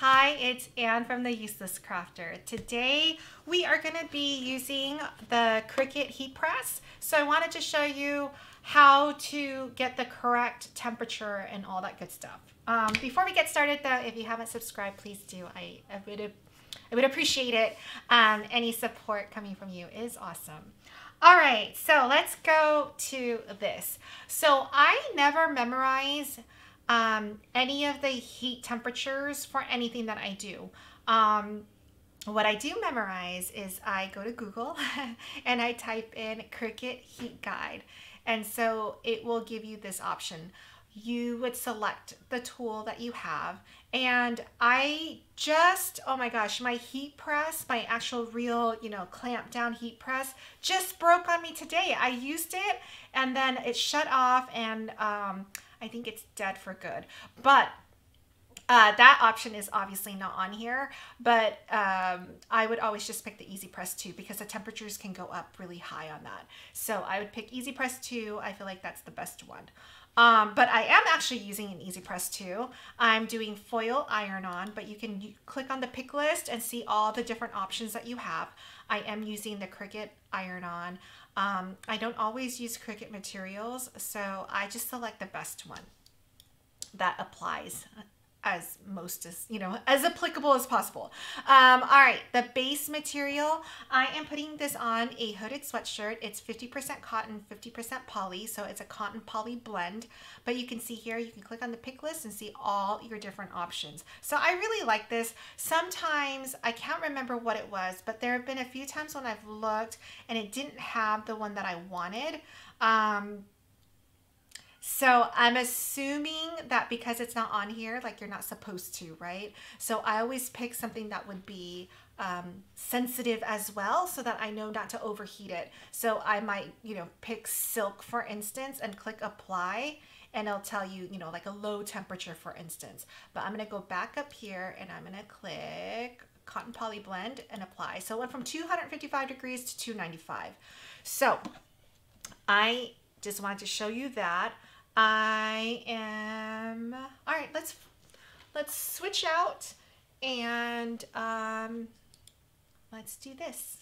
Hi, it's Anne from The Useless Crafter. Today we are going to be using the Cricut heat press. So I wanted to show you how to get the correct temperature and all that good stuff. Um, before we get started though, if you haven't subscribed, please do. I, I, would, I would appreciate it. Um, any support coming from you is awesome. All right, so let's go to this. So I never memorize um, any of the heat temperatures for anything that I do. Um, what I do memorize is I go to Google and I type in Cricut heat guide. And so it will give you this option. You would select the tool that you have. And I just, oh my gosh, my heat press, my actual real, you know, clamp down heat press just broke on me today. I used it and then it shut off and um, I think it's dead for good. But uh, that option is obviously not on here, but um, I would always just pick the Easy Press 2 because the temperatures can go up really high on that. So I would pick Easy Press 2. I feel like that's the best one. Um, but I am actually using an Easy Press 2. I'm doing foil iron on, but you can click on the pick list and see all the different options that you have. I am using the Cricut iron on. Um, I don't always use Cricut materials, so I just select the best one that applies as most as you know as applicable as possible. Um, all right the base material i am putting this on a hooded sweatshirt. It's 50% cotton 50% poly so it's a cotton poly blend. But you can see here you can click on the pick list and see all your different options. So i really like this. Sometimes i can't remember what it was but there have been a few times when i've looked and it didn't have the one that i wanted. Um, so I'm assuming that because it's not on here, like you're not supposed to, right? So I always pick something that would be um, sensitive as well so that I know not to overheat it. So I might, you know, pick silk for instance and click apply and it'll tell you, you know, like a low temperature for instance. But I'm going to go back up here and I'm going to click cotton poly blend and apply. So it went from 255 degrees to 295. So I just wanted to show you that. I am, all right, let's, let's switch out and um, let's do this.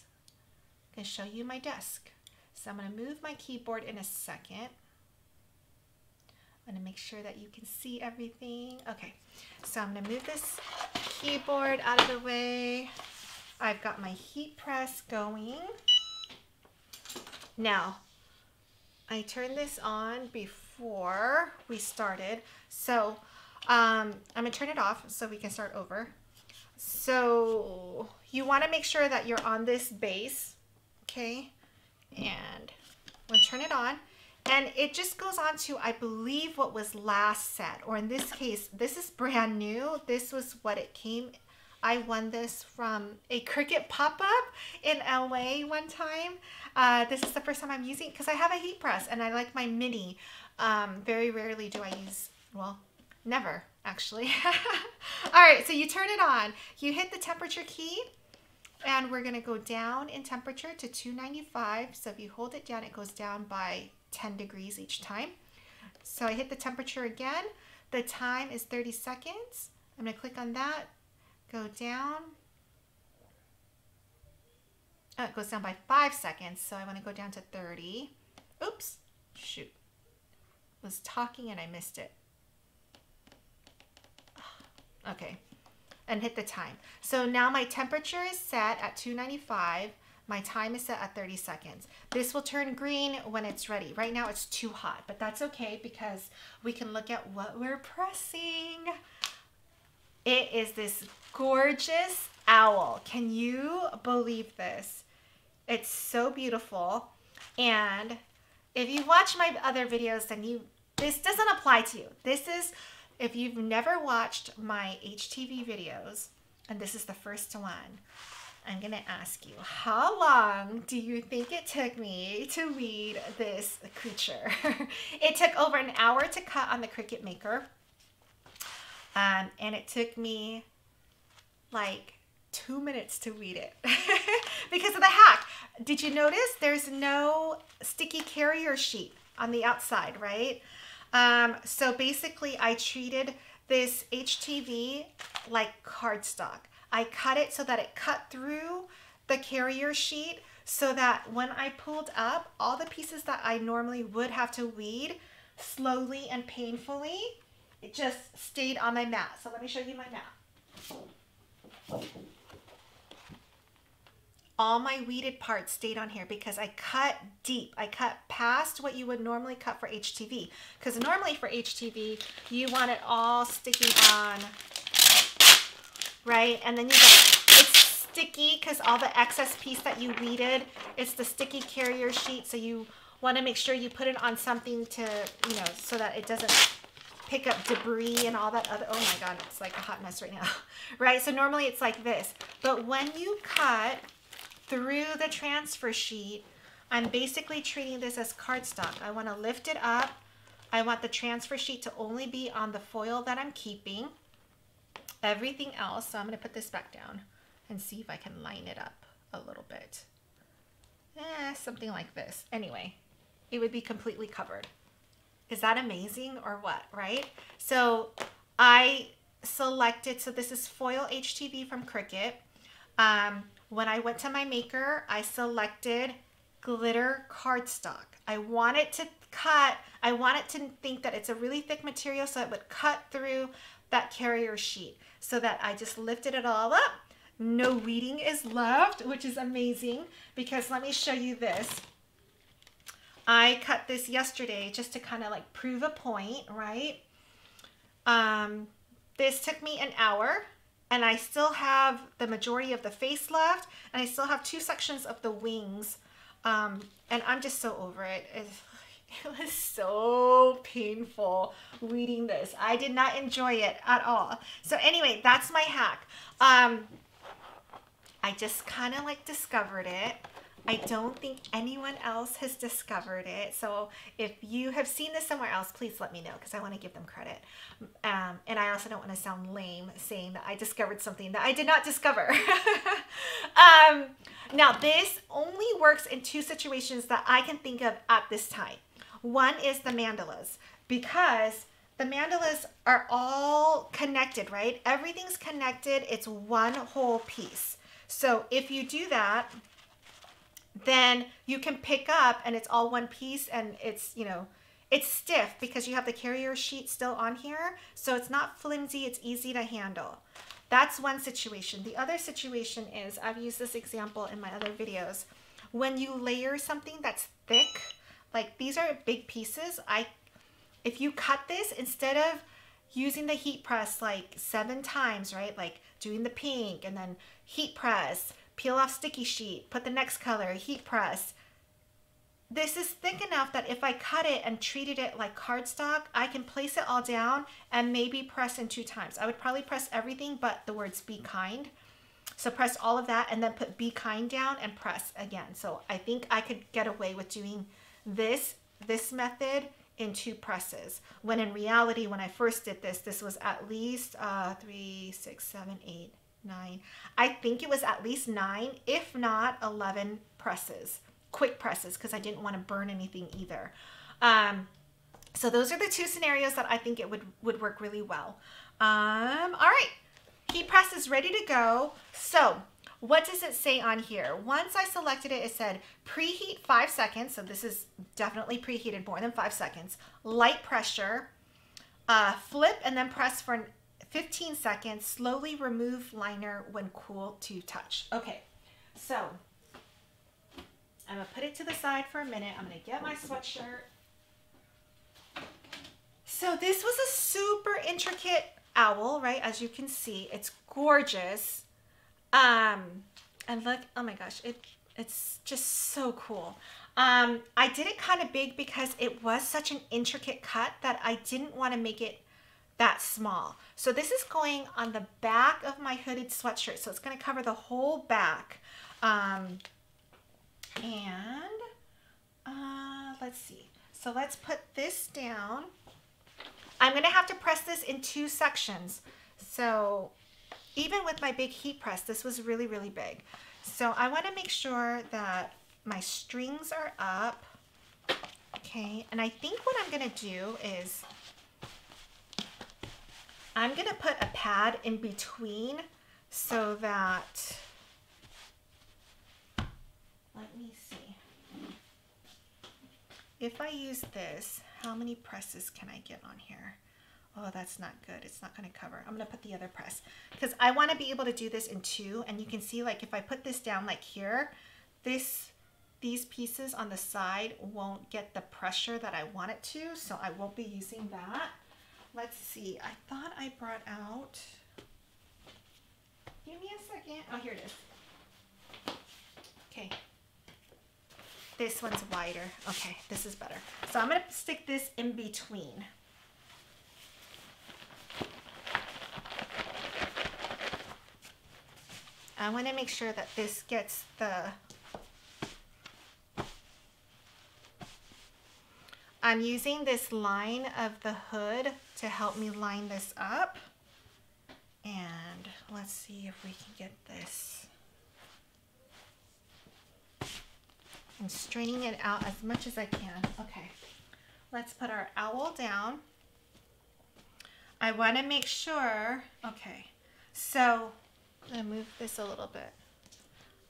I'm gonna show you my desk. So I'm gonna move my keyboard in a second. I'm gonna make sure that you can see everything. Okay, so I'm gonna move this keyboard out of the way. I've got my heat press going. Now, I turned this on before before we started. So um, I'm to turn it off so we can start over. So you want to make sure that you're on this base, okay? And we'll turn it on. And it just goes on to, I believe, what was last set. Or in this case, this is brand new. This was what it came I won this from a Cricut pop-up in LA one time. Uh, this is the first time I'm using because I have a heat press and I like my mini. Um, very rarely do I use, well, never actually. All right, so you turn it on. You hit the temperature key and we're gonna go down in temperature to 295. So if you hold it down, it goes down by 10 degrees each time. So I hit the temperature again. The time is 30 seconds. I'm gonna click on that, go down. Oh, it goes down by five seconds, so I wanna go down to 30. Oops, shoot was talking and I missed it. Okay, and hit the time. So now my temperature is set at 295. My time is set at 30 seconds. This will turn green when it's ready. Right now it's too hot, but that's okay because we can look at what we're pressing. It is this gorgeous owl. Can you believe this? It's so beautiful. And if you watch my other videos, then you this doesn't apply to you. This is if you've never watched my HTV videos, and this is the first one, I'm to ask you, how long do you think it took me to weed this creature? it took over an hour to cut on the Cricut Maker. Um, and it took me like two minutes to weed it because of the hack. Did you notice there's no sticky carrier sheet on the outside, right? Um, so basically I treated this HTV like cardstock. I cut it so that it cut through the carrier sheet so that when I pulled up, all the pieces that I normally would have to weed slowly and painfully, it just stayed on my mat. So let me show you my mat. All my weeded parts stayed on here because I cut deep. I cut past what you would normally cut for HTV. Because normally for HTV, you want it all sticking on, right? And then you got, it's sticky because all the excess piece that you weeded, it's the sticky carrier sheet. So you want to make sure you put it on something to, you know, so that it doesn't pick up debris and all that other, oh my God, it's like a hot mess right now, right? So normally it's like this, but when you cut through the transfer sheet, I'm basically treating this as cardstock. I want to lift it up. I want the transfer sheet to only be on the foil that I'm keeping. Everything else, so I'm going to put this back down and see if I can line it up a little bit. Eh, something like this. Anyway, it would be completely covered. Is that amazing or what, right? So I selected, so this is foil HTV from Cricut. Um, when I went to my maker, I selected glitter cardstock. I want it to cut, I want it to think that it's a really thick material so it would cut through that carrier sheet so that I just lifted it all up no weeding is left, which is amazing because let me show you this. I cut this yesterday just to kind of like prove a point, right? Um, this took me an hour and I still have the majority of the face left and I still have two sections of the wings. Um, and I'm just so over it. it. It was so painful weeding this. I did not enjoy it at all. So anyway, that's my hack. Um, I just kind of like discovered it. I don't think anyone else has discovered it. So if you have seen this somewhere else, please let me know because I want to give them credit. Um, and I also don't want to sound lame saying that I discovered something that I did not discover. um, now, this only works in two situations that I can think of at this time. One is the mandalas because the mandalas are all connected, right? Everything's connected. It's one whole piece. So if you do that, then you can pick up and it's all one piece and it's, you know, it's stiff because you have the carrier sheet still on here. So it's not flimsy, it's easy to handle. That's one situation. The other situation is, I've used this example in my other videos. When you layer something that's thick, like these are big pieces, I, if you cut this, instead of using the heat press like seven times, right? Like doing the pink and then heat press, peel off sticky sheet, put the next color, heat press. This is thick enough that if I cut it and treated it like cardstock, I can place it all down and maybe press in two times. I would probably press everything but the words be kind. So press all of that and then put be kind down and press again. So I think I could get away with doing this, this method in two presses. When in reality, when I first did this, this was at least uh, three, six, seven, eight, nine. I think it was at least nine, if not 11 presses, quick presses, because I didn't want to burn anything either. Um, so those are the two scenarios that I think it would, would work really well. Um, all right, heat press is ready to go. So what does it say on here? Once I selected it, it said preheat five seconds. So this is definitely preheated more than five seconds. Light pressure, uh, flip and then press for 15 seconds. Slowly remove liner when cool to touch. Okay, so I'm gonna put it to the side for a minute. I'm gonna get my sweatshirt. So this was a super intricate owl, right? As you can see, it's gorgeous. Um, and look, oh my gosh, it it's just so cool. Um, I did it kind of big because it was such an intricate cut that I didn't want to make it that small. So this is going on the back of my hooded sweatshirt. So it's going to cover the whole back. Um, and uh, let's see. So let's put this down. I'm going to have to press this in two sections. So even with my big heat press, this was really, really big. So I want to make sure that my strings are up. Okay, and I think what I'm going to do is I'm gonna put a pad in between so that, let me see. If I use this, how many presses can I get on here? Oh, that's not good. It's not gonna cover. I'm gonna put the other press because I wanna be able to do this in two and you can see like if I put this down like here, this these pieces on the side won't get the pressure that I want it to, so I won't be using that. Let's see, I thought I brought out, give me a second. Oh, here it is. Okay. This one's wider. Okay, this is better. So I'm gonna stick this in between. I want to make sure that this gets the I'm using this line of the hood to help me line this up. And let's see if we can get this. I'm straining it out as much as I can. Okay, let's put our owl down. I want to make sure, okay, so I'm gonna move this a little bit.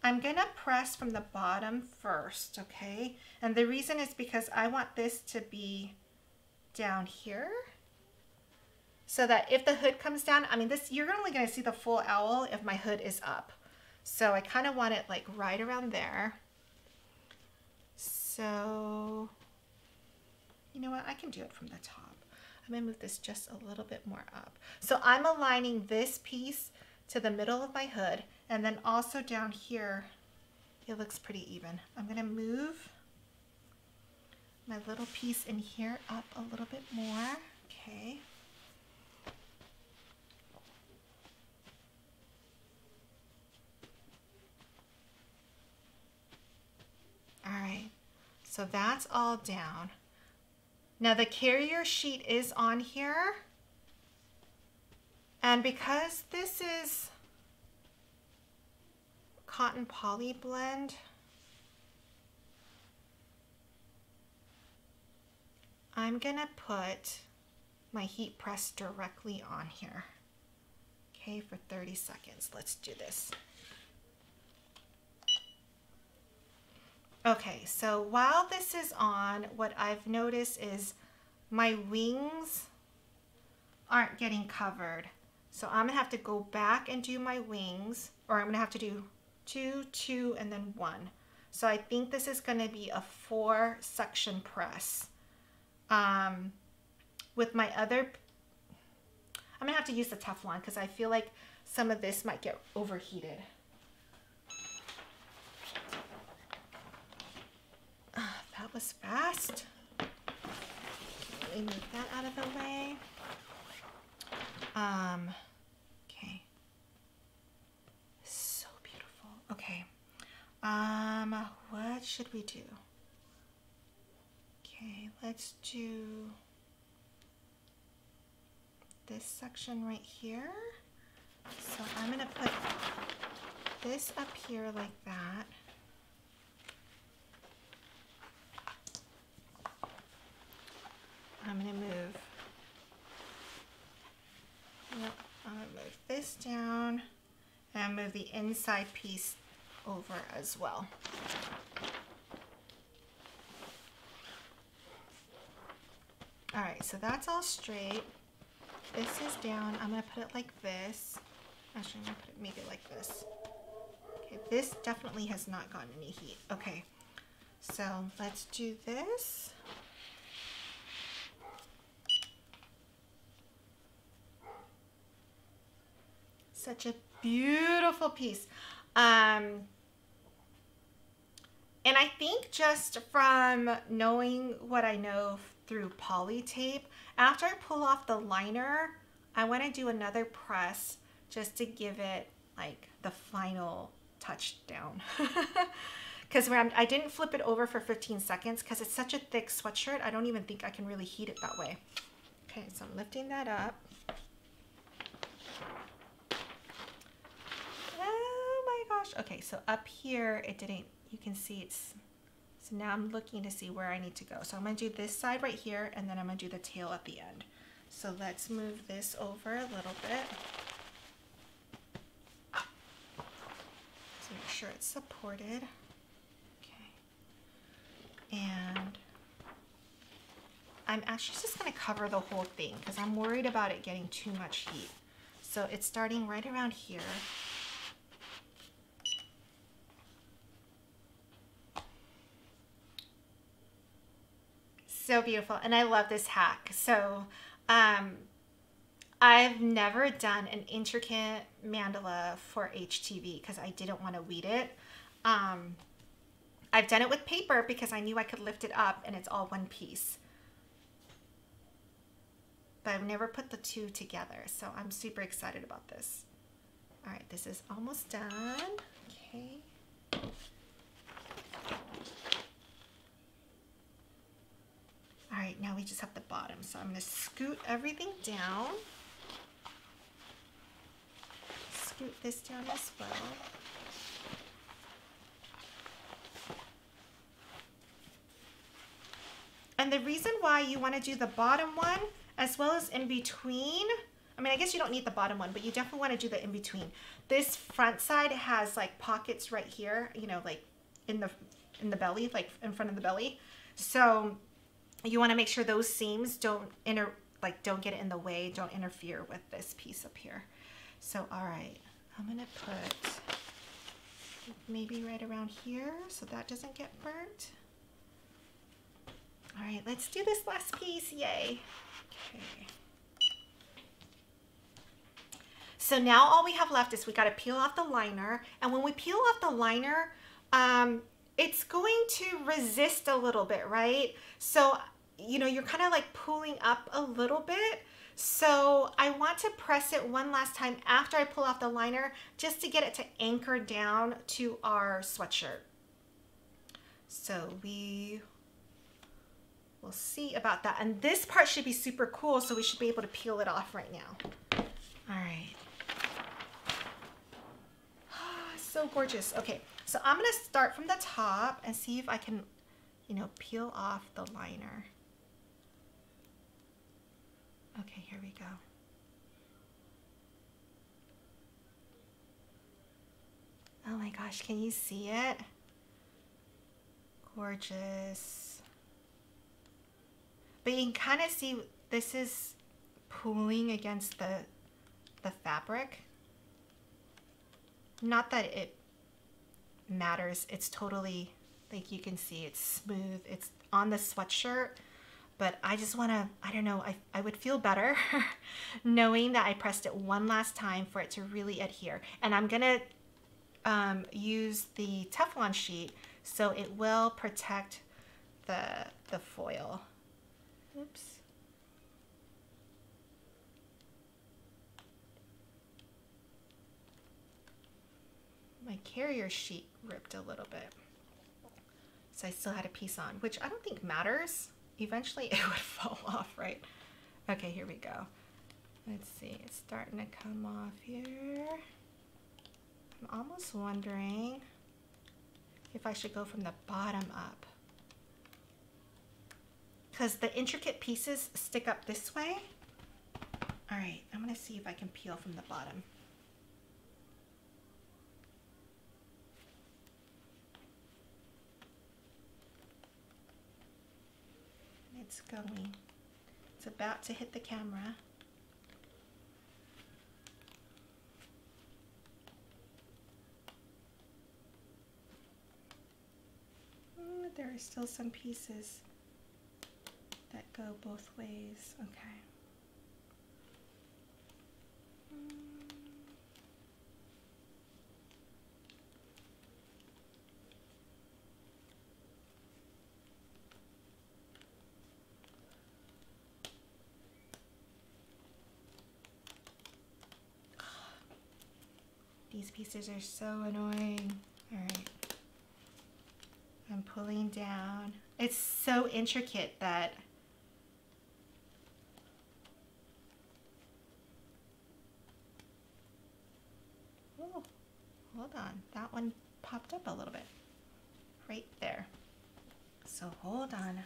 I'm gonna press from the bottom first, okay? And the reason is because I want this to be down here so that if the hood comes down, I mean this, you're only gonna see the full owl if my hood is up. So I kind of want it like right around there. So, you know what, I can do it from the top. I'm gonna move this just a little bit more up. So I'm aligning this piece to the middle of my hood and then also down here it looks pretty even. I'm going to move my little piece in here up a little bit more. Okay. All right, so that's all down. Now the carrier sheet is on here. And because this is cotton poly blend, I'm gonna put my heat press directly on here. Okay, for 30 seconds. Let's do this. Okay, so while this is on, what I've noticed is my wings aren't getting covered. So I'm gonna have to go back and do my wings, or I'm gonna have to do two, two, and then one. So I think this is gonna be a four section press. Um, with my other, I'm gonna have to use the Teflon because I feel like some of this might get overheated. Uh, that was fast. Let me move that out of the way. Um, Okay. Um, what should we do? Okay, let's do this section right here. So I'm going to put this up here like that. I'm going to move, yep, I'm to move this down and move the inside piece over as well. All right, so that's all straight. This is down. I'm gonna put it like this. Actually, I'm gonna put it, make it like this. Okay, this definitely has not gotten any heat. Okay, so let's do this. Such a beautiful piece. Um, and I think just from knowing what I know through poly tape, after I pull off the liner, I want to do another press just to give it like the final touchdown. Because I didn't flip it over for 15 seconds because it's such a thick sweatshirt, I don't even think I can really heat it that way. Okay, so I'm lifting that up. Oh my gosh. Okay, so up here, it didn't you can see it's, so now I'm looking to see where I need to go. So I'm gonna do this side right here and then I'm gonna do the tail at the end. So let's move this over a little bit. So make sure it's supported. Okay. And I'm actually just gonna cover the whole thing because I'm worried about it getting too much heat. So it's starting right around here. So beautiful. And I love this hack. So um, I've never done an intricate mandala for HTV because I didn't want to weed it. Um, I've done it with paper because I knew I could lift it up and it's all one piece. But I've never put the two together, so I'm super excited about this. All right, this is almost done. Okay. All right, now we just have the bottom. So I'm gonna scoot everything down. Scoot this down as well. And the reason why you wanna do the bottom one as well as in between, I mean, I guess you don't need the bottom one, but you definitely wanna do the in between. This front side has like pockets right here, you know, like in the in the belly, like in front of the belly. So you want to make sure those seams don't inter like don't get in the way, don't interfere with this piece up here. So all right, I'm gonna put maybe right around here so that doesn't get burnt. All right, let's do this last piece, yay. Okay. So now all we have left is we gotta peel off the liner. And when we peel off the liner, um, it's going to resist a little bit, right? So, you know, you're kind of like pulling up a little bit. So I want to press it one last time after I pull off the liner just to get it to anchor down to our sweatshirt. So we will see about that. And this part should be super cool, so we should be able to peel it off right now. All right. so gorgeous. Okay, so I'm gonna start from the top and see if I can, you know, peel off the liner. Here we go. Oh my gosh, can you see it? Gorgeous. But you can kind of see this is pulling against the, the fabric. Not that it matters. It's totally, like you can see, it's smooth. It's on the sweatshirt. But I just want to, I don't know, I, I would feel better knowing that I pressed it one last time for it to really adhere. And I'm going to um, use the Teflon sheet so it will protect the, the foil. Oops. my carrier sheet ripped a little bit. So I still had a piece on, which I don't think matters. Eventually it would fall off, right? Okay, here we go. Let's see, it's starting to come off here. I'm almost wondering if I should go from the bottom up. Because the intricate pieces stick up this way. All right, I'm gonna see if I can peel from the bottom. It's going. It's about to hit the camera. Mm, there are still some pieces that go both ways. Okay. These pieces are so annoying. All right. I'm pulling down. It's so intricate that Oh, hold on. That one popped up a little bit. Right there. So hold on.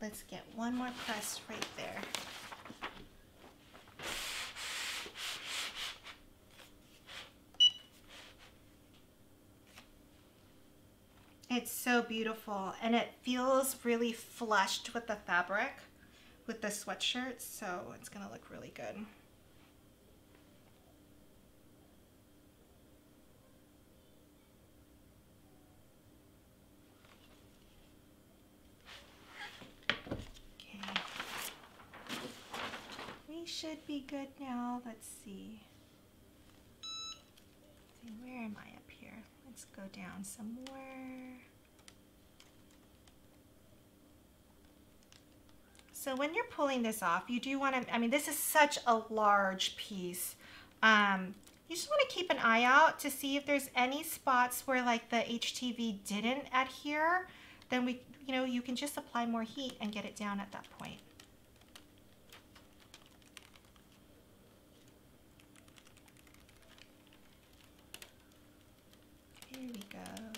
let's get one more press right there. It's so beautiful and it feels really flushed with the fabric with the sweatshirt, so it's gonna look really good. Should be good now. Let's see. Let's see, where am I up here? Let's go down some more. So when you're pulling this off, you do want to, I mean, this is such a large piece. Um, you just want to keep an eye out to see if there's any spots where like the HTV didn't adhere, then we, you know, you can just apply more heat and get it down at that point. Here we go.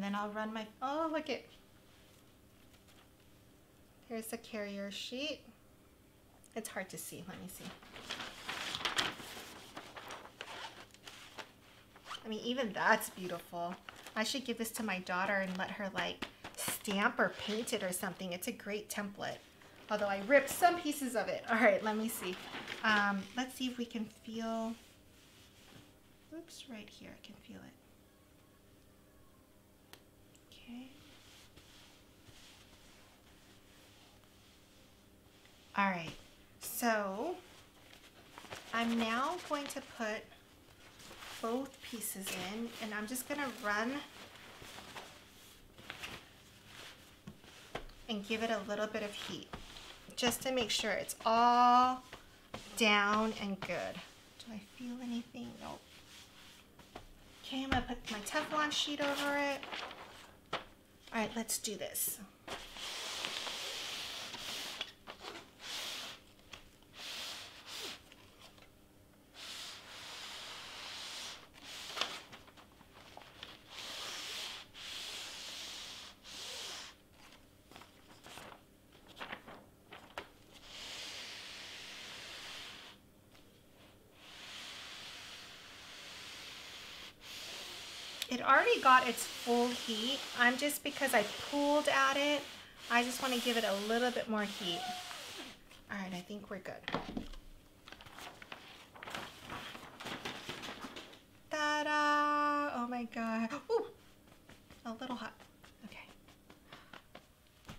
And then I'll run my, oh, look it. Here's the carrier sheet. It's hard to see, let me see. I mean, even that's beautiful. I should give this to my daughter and let her like stamp or paint it or something. It's a great template. Although I ripped some pieces of it. All right, let me see. Um, let's see if we can feel, oops, right here, I can feel it. Okay. All right, so I'm now going to put both pieces in and I'm just gonna run and give it a little bit of heat just to make sure it's all down and good. Do I feel anything? Nope. Okay, I'm gonna put my Teflon sheet over it. All right, let's do this. It already got its heat. I'm just, because I pulled at it, I just want to give it a little bit more heat. All right, I think we're good. Ta-da! Oh my God. Ooh, a little hot. Okay.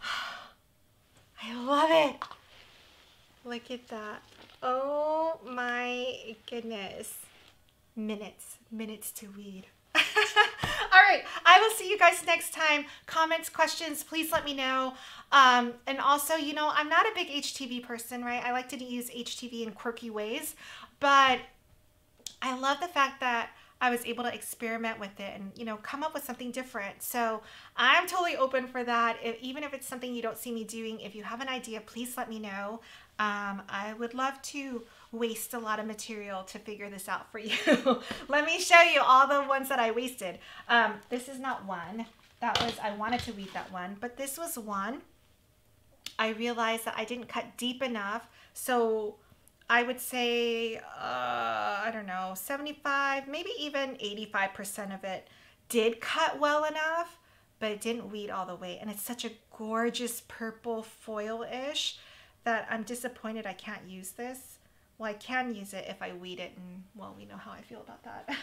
I love it. Look at that. Oh my goodness. Minutes, minutes to weed. Right. I will see you guys next time. Comments, questions, please let me know. Um, and also, you know, I'm not a big HTV person, right? I like to use HTV in quirky ways, but I love the fact that I was able to experiment with it and, you know, come up with something different. So I'm totally open for that. If, even if it's something you don't see me doing, if you have an idea, please let me know. Um, I would love to waste a lot of material to figure this out for you. Let me show you all the ones that I wasted. Um, this is not one. That was, I wanted to weed that one, but this was one. I realized that I didn't cut deep enough. So I would say, uh, I don't know, 75, maybe even 85% of it did cut well enough, but it didn't weed all the way. And it's such a gorgeous purple foil-ish that I'm disappointed I can't use this. Well, I can use it if I weed it, and well, we know how I feel about that.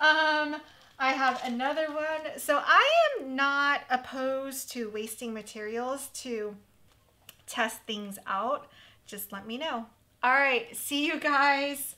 um, I have another one. So I am not opposed to wasting materials to test things out. Just let me know. All right, see you guys.